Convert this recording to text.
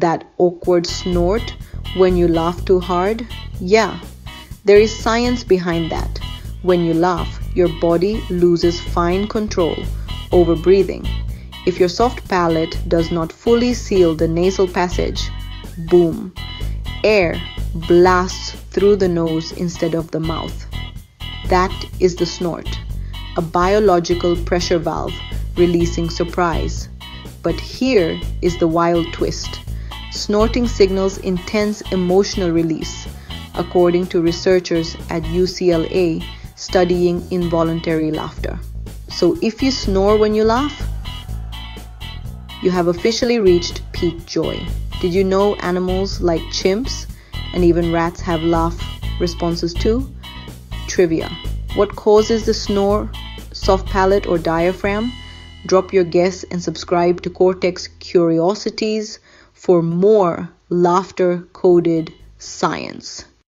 That awkward snort when you laugh too hard? Yeah, there is science behind that. When you laugh, your body loses fine control over breathing. If your soft palate does not fully seal the nasal passage, boom, air blasts through the nose instead of the mouth. That is the snort, a biological pressure valve releasing surprise. But here is the wild twist. Snorting signals intense emotional release, according to researchers at UCLA studying involuntary laughter. So if you snore when you laugh, you have officially reached peak joy. Did you know animals like chimps and even rats have laugh responses too? Trivia. What causes the snore, soft palate, or diaphragm? Drop your guess and subscribe to Cortex Curiosities for more laughter coded science.